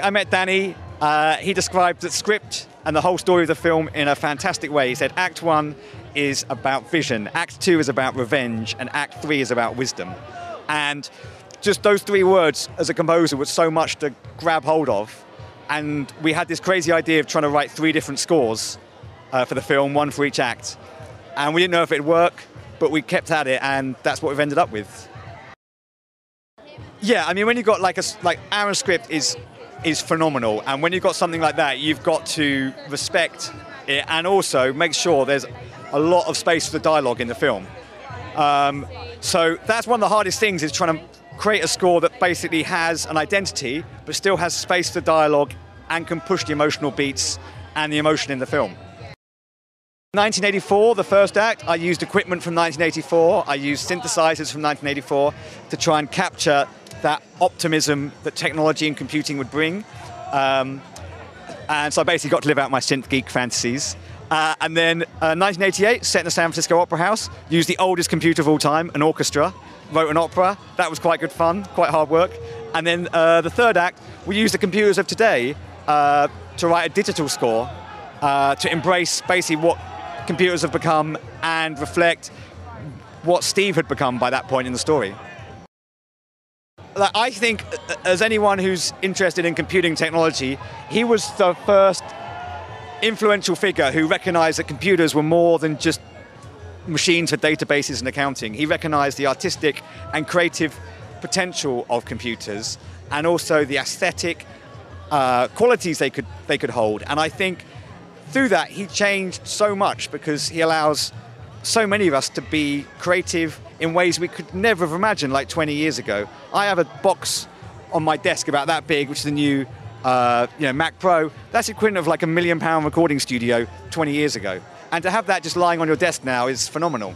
I met Danny. Uh, he described the script and the whole story of the film in a fantastic way. He said Act One is about vision, Act Two is about revenge, and Act Three is about wisdom. And just those three words as a composer was so much to grab hold of. And we had this crazy idea of trying to write three different scores uh, for the film, one for each act. And we didn't know if it'd work, but we kept at it, and that's what we've ended up with. Yeah, I mean, when you've got like a like Aaron's script is is phenomenal, and when you've got something like that, you've got to respect it and also make sure there's a lot of space for the dialogue in the film. Um, so that's one of the hardest things is trying to create a score that basically has an identity but still has space for dialogue and can push the emotional beats and the emotion in the film. 1984, the first act, I used equipment from 1984. I used synthesizers from 1984 to try and capture that optimism that technology and computing would bring. Um, and so I basically got to live out my synth geek fantasies. Uh, and then uh, 1988, set in the San Francisco Opera House, used the oldest computer of all time, an orchestra, wrote an opera. That was quite good fun, quite hard work. And then uh, the third act, we used the computers of today uh, to write a digital score uh, to embrace basically what computers have become and reflect what Steve had become by that point in the story. Like, I think, uh, as anyone who's interested in computing technology, he was the first influential figure who recognized that computers were more than just machines for databases and accounting. He recognized the artistic and creative potential of computers and also the aesthetic uh, qualities they could, they could hold. And I think through that, he changed so much because he allows so many of us to be creative in ways we could never have imagined like 20 years ago. I have a box on my desk about that big, which is the new uh, you know, Mac Pro. That's equivalent of like a million pound recording studio 20 years ago. And to have that just lying on your desk now is phenomenal.